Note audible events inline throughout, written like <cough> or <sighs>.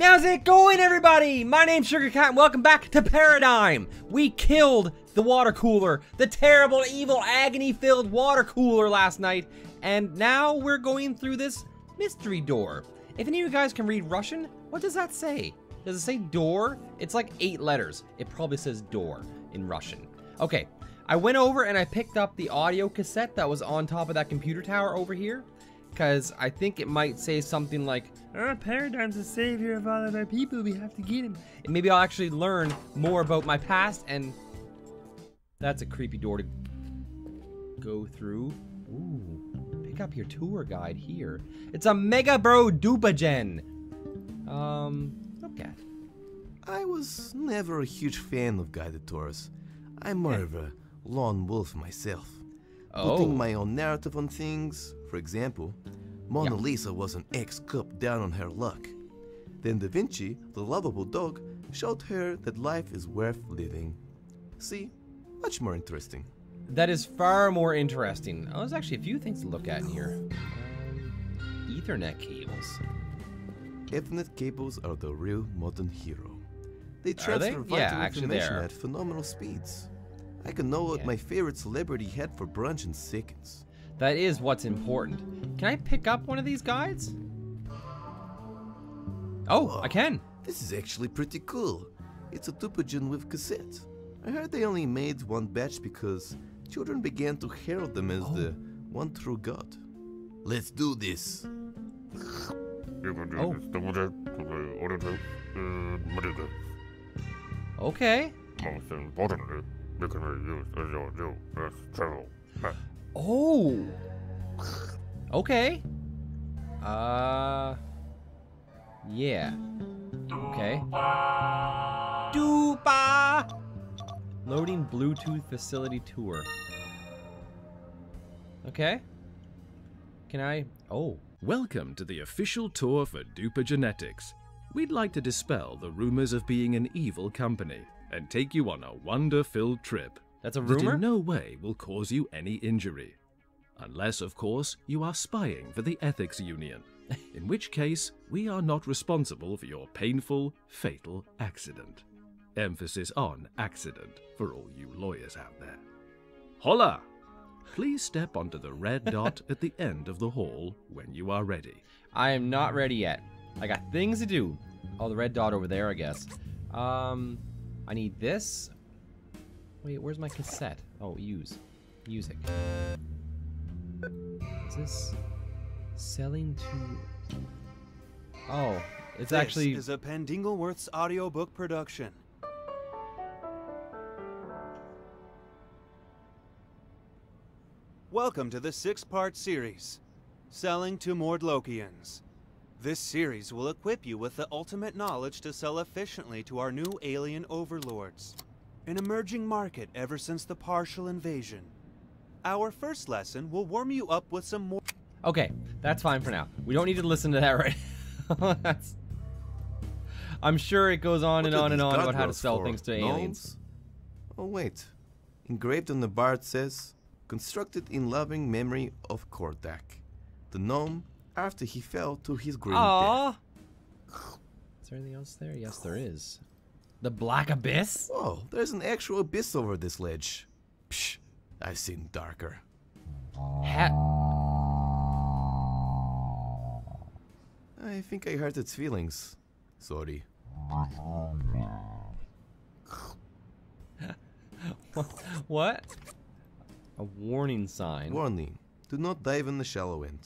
How's it going, everybody? My name's Sugarcat, and welcome back to Paradigm. We killed the water cooler, the terrible, evil, agony-filled water cooler last night, and now we're going through this mystery door. If any of you guys can read Russian, what does that say? Does it say door? It's like eight letters. It probably says door in Russian. Okay, I went over and I picked up the audio cassette that was on top of that computer tower over here because I think it might say something like, oh, Paradigm's the savior of all of our people, we have to get him. And maybe I'll actually learn more about my past, and that's a creepy door to go through. Ooh, pick up your tour guide here. It's a Mega Bro Dupagen. Um, okay. I was never a huge fan of guided tours. I'm more of a lone wolf myself. Oh. Putting my own narrative on things, for example, Mona Yeah. Lisa was an ex cop down on her luck. Then Da Vinci, the lovable dog, showed her that life is worth living. See? Much more interesting. That is far more interesting. Oh, there's actually a few things to look at in here. Ethernet cables. Ethernet cables are the real modern hero. They Are they? transfer vital Yeah, information at phenomenal speeds. I can know what Yeah. my favorite celebrity had for brunch in seconds. That is what's important. Can I pick up one of these guides? Oh, I can. This is actually pretty cool. It's a Dupagen with cassette. I heard they only made one batch because children began to herald them as the oh. one true God. Let's do this. Oh. Okay. Oh. Okay. Uh. Yeah. Okay. Dupa. Loading Bluetooth facility tour. Okay. Can I? Oh. Welcome to the official tour for Dupa Genetics. We'd like to dispel the rumors of being an evil company and take you on a wonder filled trip That's a that rumor? in no way will cause you any injury. Unless, of course, you are spying for the Ethics Union, <laughs> in which case we are not responsible for your painful, fatal accident. Emphasis on accident for all you lawyers out there. Holla! Please step onto the red <laughs> dot at the end of the hall when you are ready. I am not ready yet. I got things to do. Oh, the red dot over there, I guess. Um, I need this. Wait, where's my cassette? Oh, use. Music. Is this selling to? Oh, it's This actually. is a Pandingleworth's audiobook production. Welcome to the six-part series, Selling to Mordlokians. This series will equip you with the ultimate knowledge to sell efficiently to our new alien overlords, an emerging market ever since the partial invasion. Our first lesson will warm you up with some more Okay, that's fine for now. We don't need to listen to that right. <laughs> that's. I'm sure it goes on What and on and on about how to sell for? things to aliens. Oh wait. Engraved on the bar it says, constructed in loving memory of Kordak, the gnome after he fell to his grim death. Is there anything else there? Yes, there is. The Black Abyss? Oh, there's an actual abyss over this ledge. Psh, I've seen darker. Ha- I think I hurt its feelings. Sorry. <laughs> what? A warning sign. Warning, do not dive in the shallow end.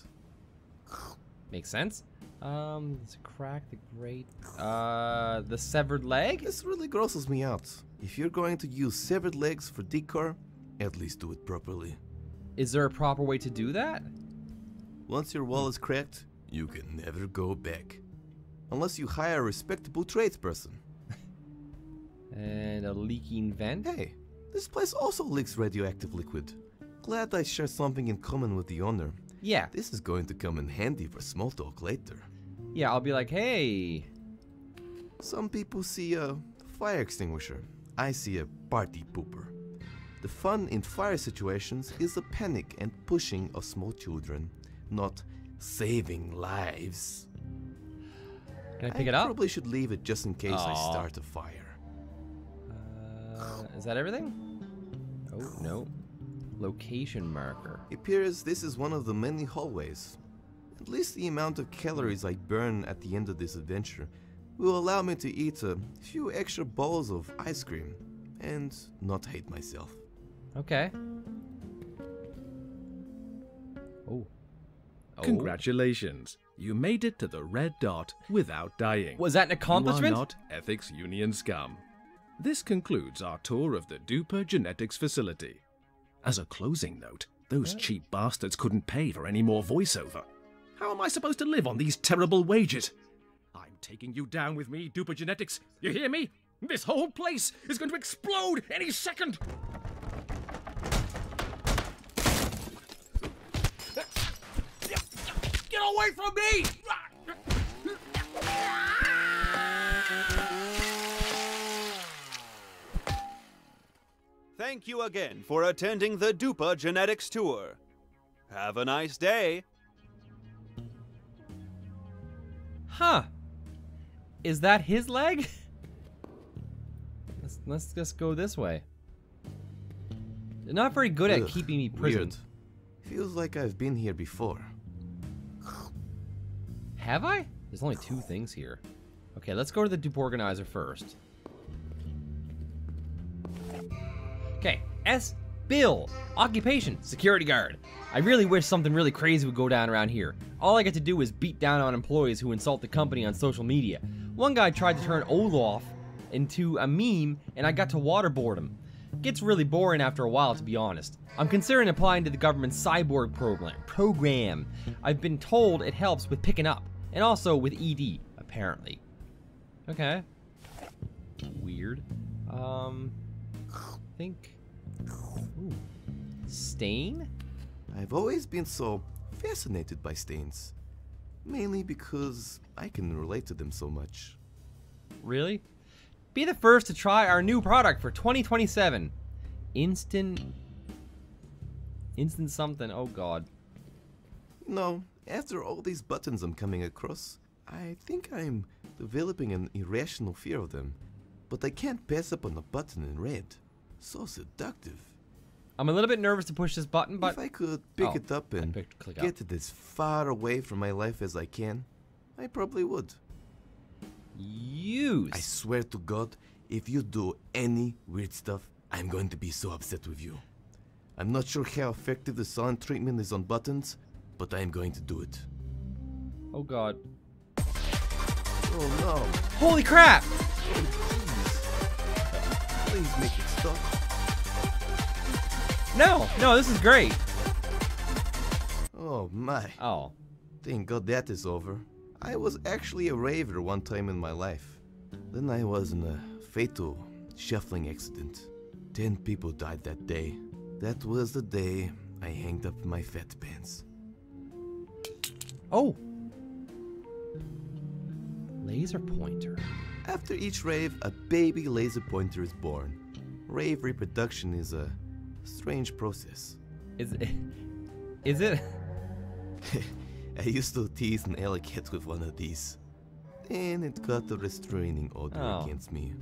Makes sense. Um, it's a crack, the great. Uh, the severed leg? This really grosses me out. If you're going to use severed legs for decor, at least do it properly. Is there a proper way to do that? Once your wall is cracked, you can never go back. Unless you hire a respectable tradesperson. And a leaking vent? Hey, this place also leaks radioactive liquid. Glad I share something in common with the owner. Yeah. This is going to come in handy for small talk later. Yeah, I'll be like, hey. Some people see a fire extinguisher. I see a party pooper. The fun in fire situations is the panic and pushing of small children, not saving lives. Can I pick it up? I probably should leave it just in case I start a fire. Uh, is that everything? Oh, no. Location marker. It appears this is one of the many hallways. At least the amount of calories I burn at the end of this adventure will allow me to eat a few extra bowls of ice cream and not hate myself. Okay. Oh. Oh. Congratulations. You made it to the red dot without dying. Was that an accomplishment? You are not Ethics Union scum. This concludes our tour of the Dupa Genetics facility. As a closing note, those cheap bastards couldn't pay for any more voiceover. How am I supposed to live on these terrible wages? I'm taking you down with me, Dupa Genetics. You hear me? This whole place is going to explode any second. Get away from me! Thank you again for attending the Dupa Genetics Tour. Have a nice day. Huh. Is that his leg? <laughs> Let's, let's just go this way. They're not very good at keeping me prisoned. Weird. Feels like I've been here before. Have I? There's only two things here. Okay, let's go to the dupe organizer first. Okay, S. Bill. Occupation, security guard. I really wish something really crazy would go down around here. All I get to do is beat down on employees who insult the company on social media. One guy tried to turn Olaf into a meme, and I got to waterboard him. Gets really boring after a while, to be honest. I'm considering applying to the government's cyborg program. Program. I've been told it helps with picking up, and also with ED, apparently. Okay. Weird. Um, think. Ooh. Stain? I've always been so fascinated by stains. Mainly because I can relate to them so much. Really? Be the first to try our new product for 2027. Instant. Instant something. Oh god. No, after all these buttons I'm coming across, I think I'm developing an irrational fear of them. But I can't pass up on a button in red. So seductive. I'm a little bit nervous to push this button, but if I could pick Oh, it up and click get up. it as far away from my life as I can, I probably would. use. I swear to God, if you do any weird stuff, I'm going to be so upset with you. I'm not sure how effective the silent treatment is on buttons, but I am going to do it. Oh god. Oh no! Holy crap! Oh, please make it stop. No, no, this is great. Oh my. Oh. Thank God that is over. I was actually a raver one time in my life. Then I was in a fatal shuffling accident. Ten people died that day. That was the day I hanged up my fat pants. Oh. Laser pointer. After each rave, a baby laser pointer is born. Rave reproduction is a strange process. Is it? Is it? <laughs> I used to tease an alley cat with one of these. And it got a restraining order Oh. against me.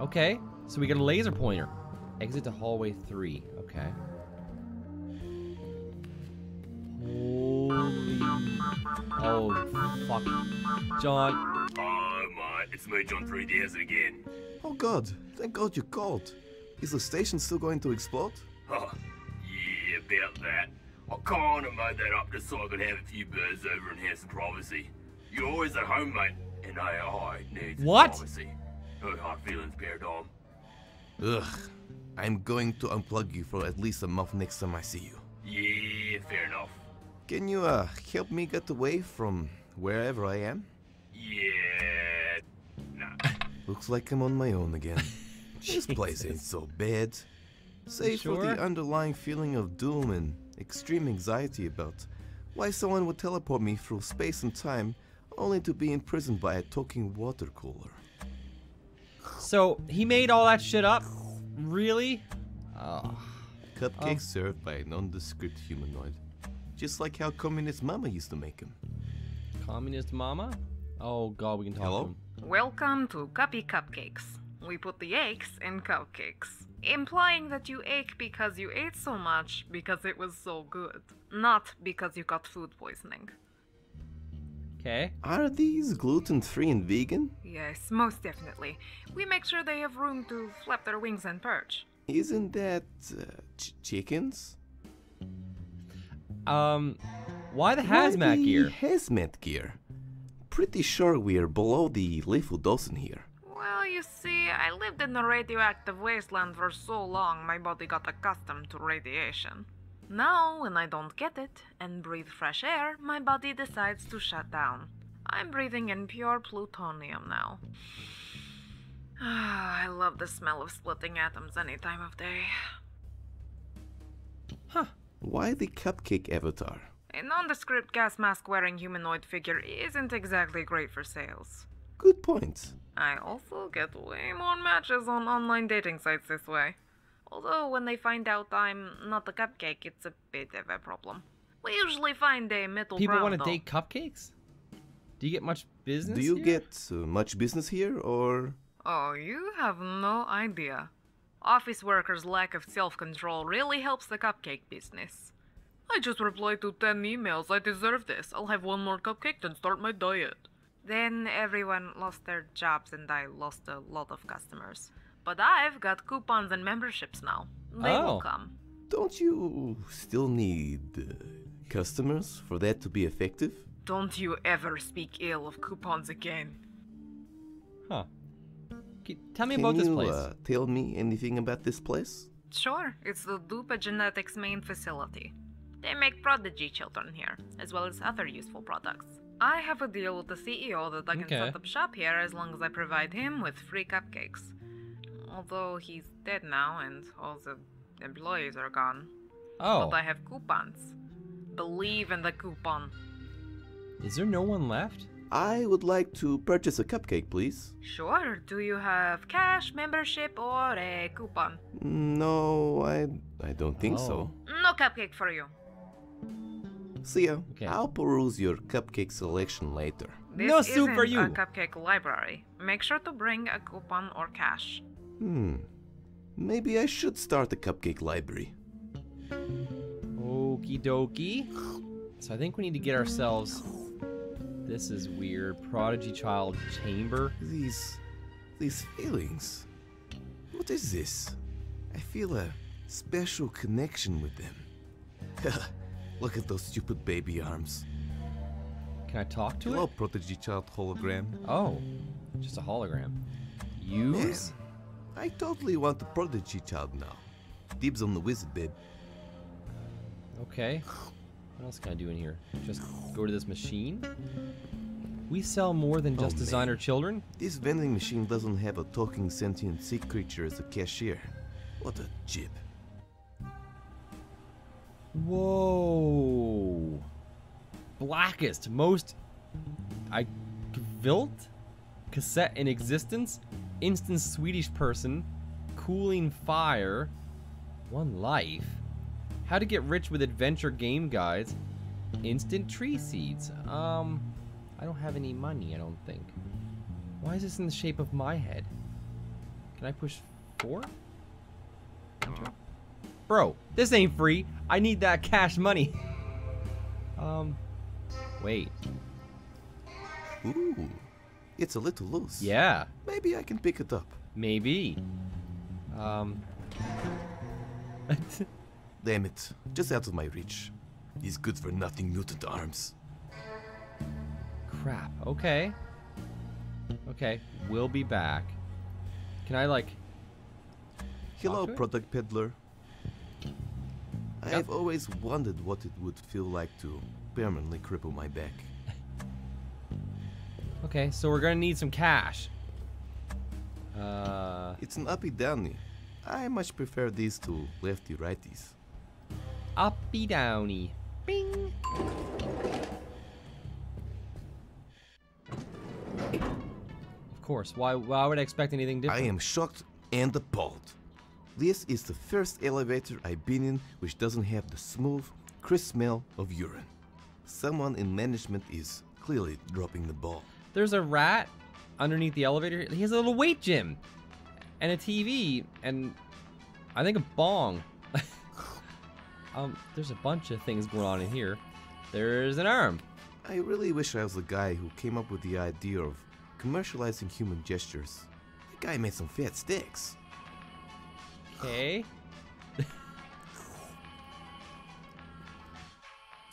Okay, so we got a laser pointer. Exit to hallway three. Okay. Holy. Oh, fuck. John. Oh, my. it's me, John 3000 again. Oh god, thank god you called. Is the station still going to explode? Oh, yeah, about that. I kinda made that up just so I could have a few birds over and have some privacy. You're always at home, mate, and AI needs What? privacy. No hard feelings, Paradigm. Ugh, I'm going to unplug you for at least a month next time I see you. Yeah, fair enough. Can you, uh, help me get away from wherever I am? Yeah, nah. <laughs> Looks like I'm on my own again. <laughs> this place ain't so bad. Save for the underlying feeling of doom and extreme anxiety about why someone would teleport me through space and time only to be imprisoned by a talking water cooler. So he made all that shit up? Really? Oh. Cupcakes oh. served by a nondescript humanoid. Just like how Communist Mama used to make them. Communist mama? Oh god, we can talk Hello? to him. Welcome to Cuppy Cupcakes. We put the aches in cupcakes, implying that you ache because you ate so much because it was so good, not because you got food poisoning. Okay. Are these gluten free and vegan? Yes, most definitely. We make sure they have room to flap their wings and perch. Isn't that uh, ch- chickens? Um, why the Why hazmat the gear? Hazmat gear. Pretty sure we're below the lethal dose in here. Well, you see, I lived in the radioactive wasteland for so long my body got accustomed to radiation. Now, when I don't get it and breathe fresh air, my body decides to shut down. I'm breathing in pure plutonium now. <sighs> I love the smell of splitting atoms any time of day. Huh. Why the cupcake avatar? A nondescript gas mask wearing humanoid figure isn't exactly great for sales. Good point. I also get way more matches on online dating sites this way. Although, when they find out I'm not a cupcake, it's a bit of a problem. We usually find a middle People ground. want to date cupcakes? Do you get much business? Do you here? get uh, much business here, or Oh, you have no idea. Office workers' lack of self control really helps the cupcake business. I just replied to 10 emails. I deserve this. I'll have one more cupcake, then start my diet. Then everyone lost their jobs and I lost a lot of customers. But I've got coupons and memberships now. They Oh. will come. don't you still need uh, customers for that to be effective? Don't you ever speak ill of coupons again. Huh. K- Tell me Can about this you place. Uh, tell me anything about this place? Sure, it's the Dupa Genetics main facility. They make prodigy children here, as well as other useful products. I have a deal with the CEO that I can Okay. set up shop here as long as I provide him with free cupcakes. Although he's dead now and all the employees are gone. oh, But I have coupons. Believe in the coupon. is there no one left? I would like to purchase a cupcake, please. Sure, do you have cash, membership, or a coupon? No, I I don't think so. Oh. No cupcake for you. See ya. Okay. I'll peruse your cupcake selection later. This No soup for isn't you. a cupcake library. Make sure to bring a coupon or cash. Hmm. Maybe I should start a cupcake library. Okie dokie. So I think we need to get ourselves. This is weird. Prodigy child chamber. These these feelings. What is this? I feel a special connection with them. <laughs> Look at those stupid baby arms. Can I talk to it? Hello, it? prodigy child hologram. Oh, just a hologram. Man, Use? I totally want a prodigy child now. Dibs on the wizard, babe. Okay. What else can I do in here? Just go to this machine? We sell more than Oh, just man. designer children? This vending machine doesn't have a talking sentient sea creature as a cashier. What a jib. Whoa. Blackest, most I Vilt cassette in existence, instant Swedish person, cooling fire, one life. How to get rich with adventure game guides, instant tree seeds. Um I don't have any money, I don't think. Why is this in the shape of my head? Can I push 4? Bro, this ain't free. I need that cash money. um, wait. Ooh, it's a little loose. Yeah, Maybe I can pick it up. maybe. Um. <laughs> Damn it, just out of my reach. These good for nothing mutant arms. crap. Okay. Okay, we'll be back. Can I, like. Hello, product peddler. I've always wondered what it would feel like to permanently cripple my back. <laughs> Okay, so we're gonna need some cash. Uh. It's an uppy downy. I much prefer these to lefty righties. Uppy downy. Bing! Of course, why, why would I expect anything different? I am shocked and appalled. This is the first elevator I've been in which doesn't have the smooth, crisp smell of urine. Someone in management is clearly dropping the ball. There's a rat underneath the elevator. He has a little weight gym and a TV and I think a bong. <laughs> um, there's a bunch of things going on in here. There's an arm. I really wish I was the guy who came up with the idea of commercializing human gestures. That guy made some fat sticks. Okay.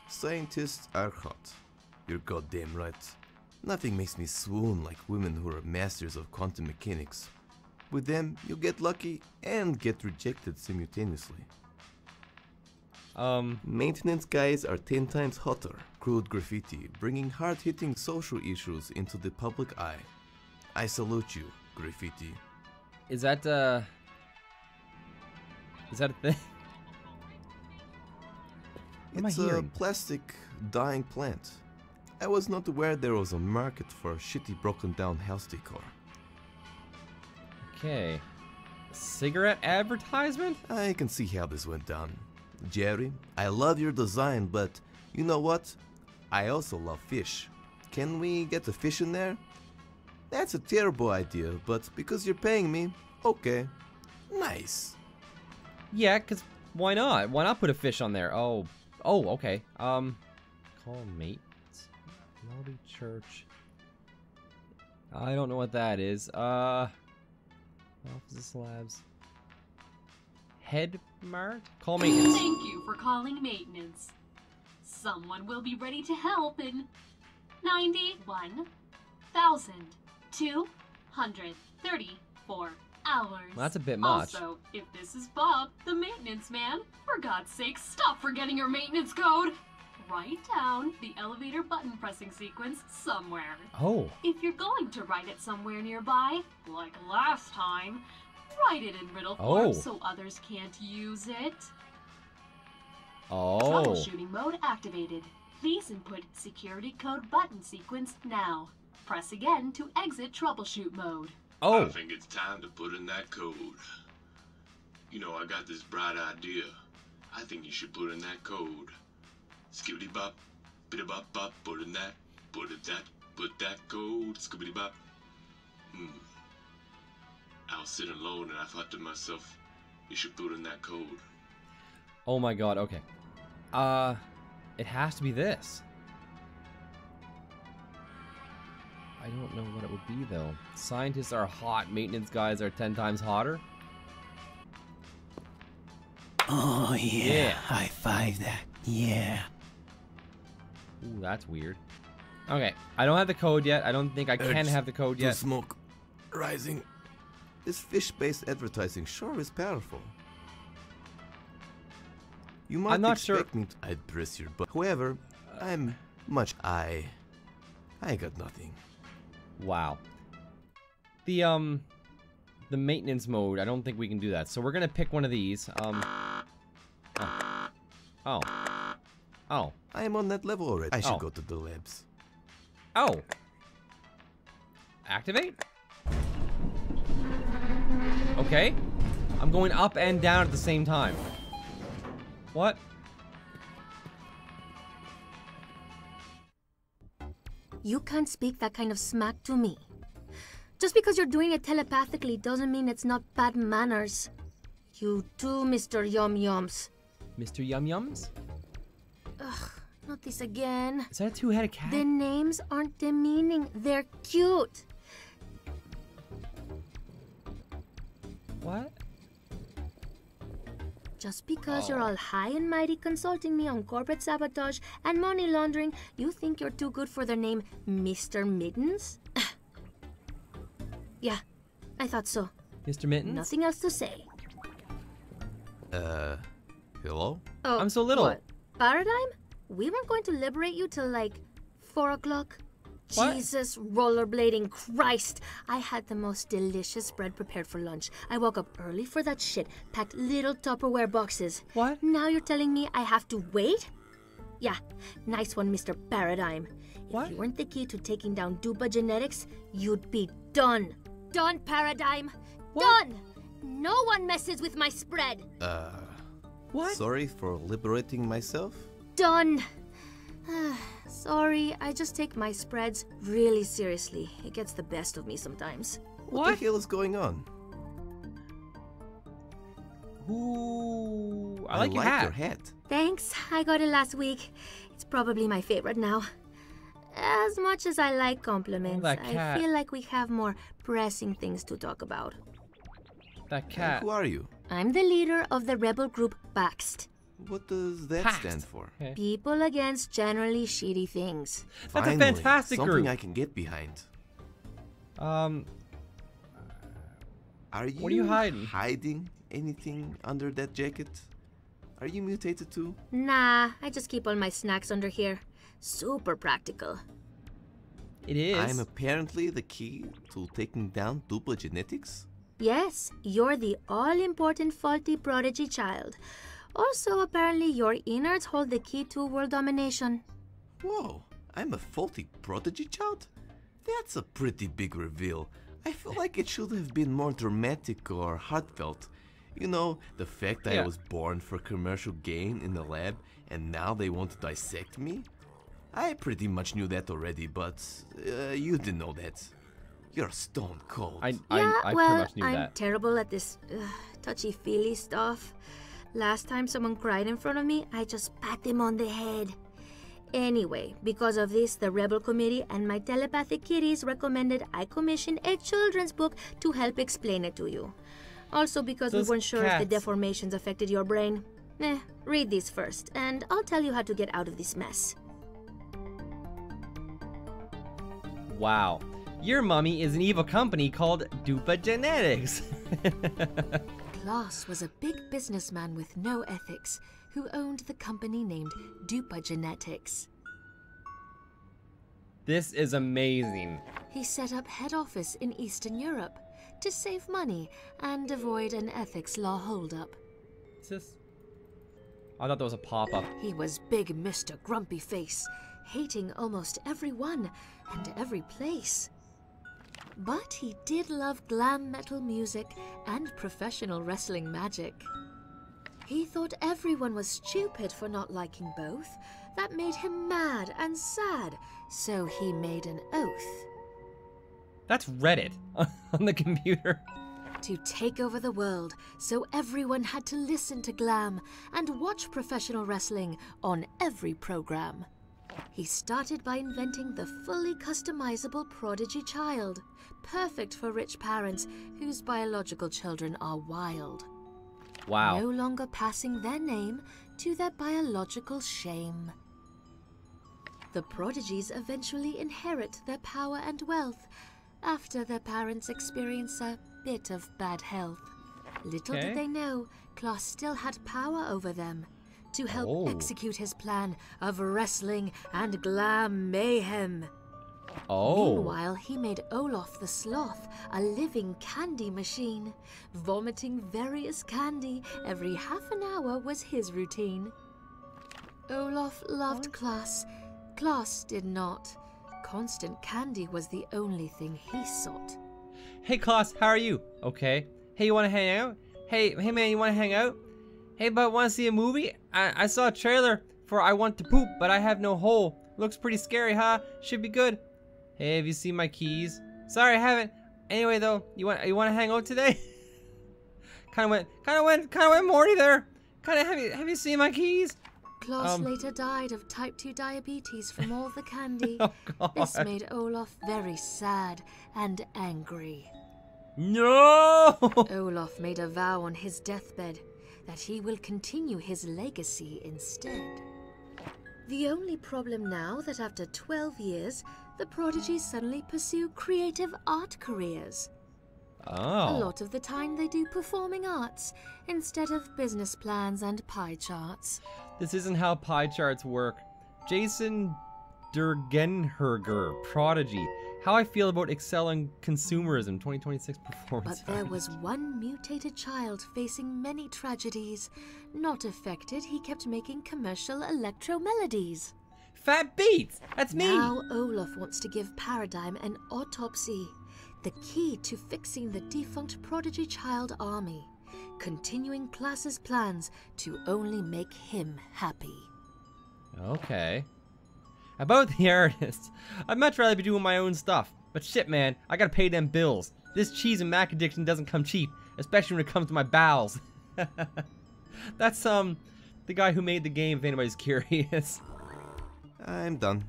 Scientists are hot. You're goddamn right. Nothing makes me swoon like women who are masters of quantum mechanics. With them, you get lucky and get rejected simultaneously. Um, Maintenance guys are 10 times hotter. Crude graffiti, bringing hard hitting social issues into the public eye. I salute you, graffiti. is that uh Is that a thing? It's a plastic dying plant. I was not aware there was a market for shitty broken down house decor. Okay. Cigarette advertisement? I can see how this went down. Jerry, I love your design, but you know what? I also love fish. Can we get a fish in there? That's a terrible idea, but because you're paying me, okay. Nice. Yeah, cause why not? Why not put a fish on there? Oh, oh, okay. Um, call mates. Melody Church. I don't know what that is. Uh, office labs. Head mart. Call maintenance. Thank you for calling maintenance. Someone will be ready to help in 91,234 hours. Well, that's a bit much. Also, if this is Bob, the maintenance man, for God's sake, stop forgetting your maintenance code. Write down the elevator button pressing sequence somewhere. Oh, If you're going to write it somewhere nearby, like last time, write it in riddle Oh. form so others can't use it. oh. Troubleshooting mode activated. Please input security code button sequence now. Press again to exit troubleshoot mode. Oh, I think it's time to put in that code. You know, I got this bright idea. I think you should put in that code. Skibbity bop, biddy bop bop, put in that, put it that, put that code, skibbity bop. Hmm. I was sitting alone and I thought to myself, you should put in that code. oh my god, okay. Uh, it has to be this. I don't know what it would be though. Scientists are hot, maintenance guys are 10 times hotter. Oh yeah, Yeah. high five that. Yeah. Ooh, that's weird. Okay, I don't have the code yet. I don't think I can have the code to yet. smoke rising. This fish-based advertising sure is powerful. You might I'm not sure- me to I'd press your butt. However, I'm much I. I got nothing. Wow. The um the maintenance mode, I don't think we can do that. So we're gonna pick one of these. Um Oh. Oh. Oh. I am on that level already. I should Oh. go to the labs. Oh. Activate? Okay. I'm going up and down at the same time. What? You can't speak that kind of smack to me. Just because you're doing it telepathically doesn't mean it's not bad manners. You too, Mr. Yum Yums. Mr. Yum Yums? Ugh, not this again. Is that a two-headed cat? The names aren't demeaning, they're cute. Just because you're all high and mighty consulting me on corporate sabotage and money laundering, you think you're too good for the name Mr. Mittens? <sighs> yeah, I thought so. Mr. Mittens? Nothing else to say. Uh, hello? Oh, I'm so little. What? Paradigm? We weren't going to liberate you till like four o'clock. What? Jesus, rollerblading Christ! I had the most delicious bread prepared for lunch. I woke up early for that shit, packed little Tupperware boxes. What? Now you're telling me I have to wait? Yeah, nice one, Mr. Paradigm. What? If you weren't the key to taking down Dupa Genetics, you'd be done. Done, Paradigm. Done! No one messes with my spread. Uh, What? sorry for liberating myself? Done. <sighs> Sorry, I just take my spreads really seriously. It gets the best of me sometimes. What, the hell is going on? Ooh, I like, your, hat. your hat. Thanks, I got it last week. It's probably my favorite now. As much as I like compliments, that I feel like we have more pressing things to talk about. That cat. Who are you? I'm the leader of the rebel group Baxt. What does that Pact. stand for? Okay. People against generally shitty things. That's a Finally, fantastic something group. I can get behind. Um, Are you, What are you hiding? hiding anything under that jacket? Are you mutated too? Nah, I just keep all my snacks under here. Super practical. it is. I'm apparently the key to taking down Dupa Genetics? Yes, you're the all important faulty prodigy child. Also, apparently, your innards hold the key to world domination. Whoa, I'm a faulty prodigy child? That's a pretty big reveal. I feel like it should have been more dramatic or heartfelt. You know, the fact that Yeah. I was born for commercial gain in the lab and now they want to dissect me? I pretty much knew that already, but uh, you didn't know that. You're stone cold. I, yeah, I, I well, pretty much knew I'm that. terrible at this uh, touchy feely stuff. Last time someone cried in front of me, I just pat them on the head. Anyway, because of this, the Rebel Committee and my telepathic kitties recommended I commission a children's book to help explain it to you. Also, because Those we weren't sure if the deformations affected your brain. Eh, read these first, and I'll tell you how to get out of this mess. Wow. Your mummy is an evil company called Dupa Genetics. <laughs> Klaus was a big businessman with no ethics who owned the company named Dupa Genetics. this is amazing. He set up head office in Eastern Europe to save money and avoid an ethics law holdup. Is this? I thought that was a pop-up. He was big Mr. Grumpy Face, hating almost everyone and every place. But he did love glam metal music and professional wrestling magic. He thought everyone was stupid for not liking both. That made him mad and sad, so he made an oath That's Reddit <laughs> on the computer. to take over the world, so everyone had to listen to glam and watch professional wrestling on every program. He started by inventing the fully customizable prodigy child, perfect for rich parents whose biological children are wild, Wow. no longer passing their name to their biological shame. The prodigies eventually inherit their power and wealth after their parents experience a bit of bad health. Little Okay. did they know, Klaus still had power over them to help Oh. execute his plan of wrestling and glam mayhem. Oh. Meanwhile, he made Olaf the Sloth a living candy machine. Vomiting various candy every half an hour was his routine. Olaf loved Klaus. Klaus did not. Constant candy was the only thing he sought. Hey, Klaus, how are you? Okay. Hey, you want to hang out? Hey, hey, man, you want to hang out? Hey, but want to see a movie? I, I saw a trailer for I Want to Poop, but I have no hole. Looks pretty scary, huh? Should be good. Hey, have you seen my keys? Sorry, I haven't. Anyway, though, you want you want to hang out today? <laughs> kind of went, kind of went, kind of went Morty there. Kind of have you have you seen my keys? Klaus Um. later died of type 2 diabetes from all the candy. <laughs> Oh God. This made Olaf very sad and angry. No. <laughs> Olaf made a vow on his deathbed that he will continue his legacy instead. The only problem now that after 12 years, the prodigies suddenly pursue creative art careers. Oh. A lot of the time they do performing arts instead of business plans and pie charts. This isn't how pie charts work. Jason Dergenherger, Prodigy. How I feel about excelling consumerism 2026 <laughs> performance. But there was one mutated child facing many tragedies. Not affected, he kept making commercial electro melodies. Fat Beats! That's me! Now Olaf wants to give Paradigm an autopsy, the key to fixing the defunct prodigy child army, continuing Klaus's plans to only make him happy. Okay. About the <laughs> artists, I'd much rather be doing my own stuff. But shit, man, I gotta pay them bills. This cheese and mac addiction doesn't come cheap, especially when it comes to my bowels. <laughs> That's, um, the guy who made the game, if anybody's <laughs> curious. I'm done.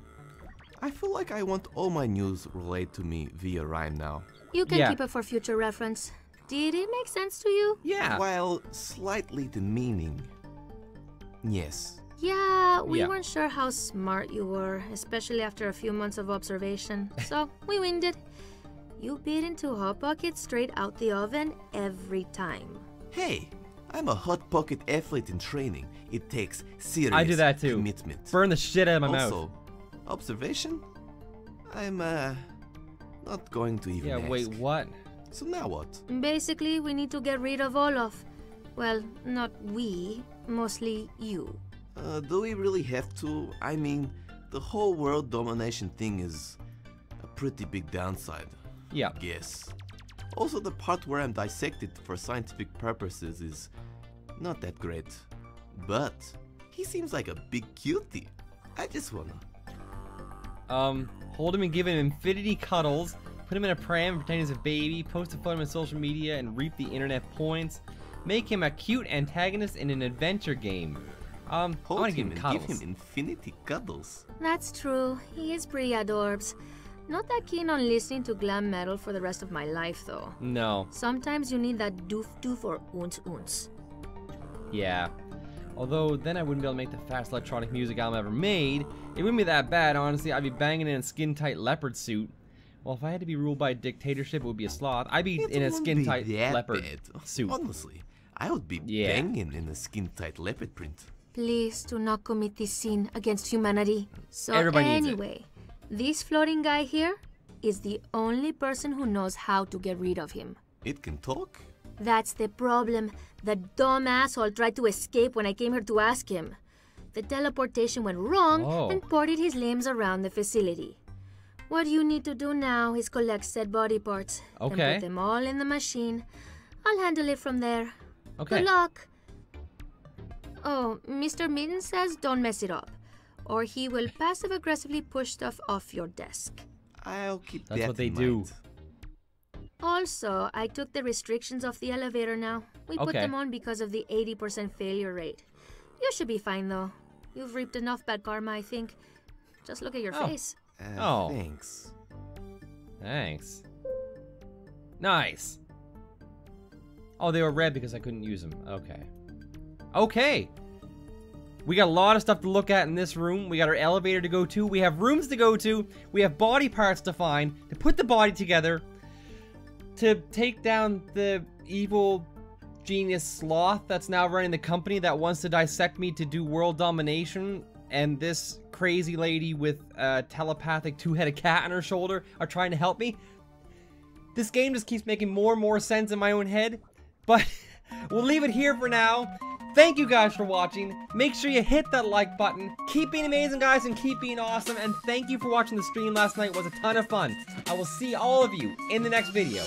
I feel like I want all my news relayed to me via rhyme now. You can Yeah. keep it for future reference. Did it make sense to you? Yeah. While slightly demeaning. Yes. Yeah, we Yeah. weren't sure how smart you were, especially after a few months of observation. <laughs> So we winged it. You beat into Hot Pocket straight out the oven every time. Hey, I'm a hot pocket athlete in training. It takes serious I do that too. commitment. Burn the shit out of my also, mouth. observation? I'm uh not going to even Yeah, wait, what? So now what? Basically, we need to get rid of Olaf. Well, not we, mostly you. Uh, do we really have to? I mean, the whole world domination thing is a pretty big downside. Yeah. Yes. Also, the part where I'm dissected for scientific purposes is not that great. But he seems like a big cutie. I just wanna. Um, hold him and give him infinity cuddles, put him in a pram, pretend he's a baby, post a photo on social media, and reap the internet points. Make him a cute antagonist in an adventure game. Um, I Hold want to give him him and cuddles. give him infinity cuddles. That's true. He is pretty adorbs. Not that keen on listening to glam metal for the rest of my life, though. No. Sometimes you need that doof doof or oons oons. Yeah. Although then I wouldn't be able to make the fast electronic music album ever made. It wouldn't be that bad, honestly. I'd be banging in a skin tight leopard suit. Well, if I had to be ruled by a dictatorship, it would be a sloth. I'd be It in a won't skin tight leopard bad. suit. Honestly, I would be Yeah. banging in a skin tight leopard print. Please do not commit this sin against humanity. So Everybody anyway, this floating guy here is the only person who knows how to get rid of him. It can talk? That's the problem. The dumb asshole tried to escape when I came here to ask him. The teleportation went wrong Oh. and ported his limbs around the facility. What you need to do now is collect said body parts and Okay. put them all in the machine. I'll handle it from there. Okay. Good luck. Oh, Mr. Mitten says don't mess it up, or he will passive aggressively push stuff off your desk. I'll keep that. That's that what they in do. mind. Also, I took the restrictions off the elevator now. We put them on because of the 80% failure rate. You should be fine though. You've reaped enough bad karma, I think. Just look at your Oh. face. Uh, Oh. Thanks. Thanks. Nice. Oh, they were red because I couldn't use them. Okay. Okay. We got a lot of stuff to look at in this room. We got our elevator to go to. We have rooms to go to. We have body parts to find, to put the body together, to take down the evil genius sloth that's now running the company that wants to dissect me to do world domination. And this crazy lady with a telepathic two headed cat on her shoulder are trying to help me. This game just keeps making more and more sense in my own head. But <laughs> we'll leave it here for now. Thank you guys for watching. Make sure you hit that like button. Keep being amazing, guys, and keep being awesome. And thank you for watching the stream last night. It was a ton of fun. I will see all of you in the next video.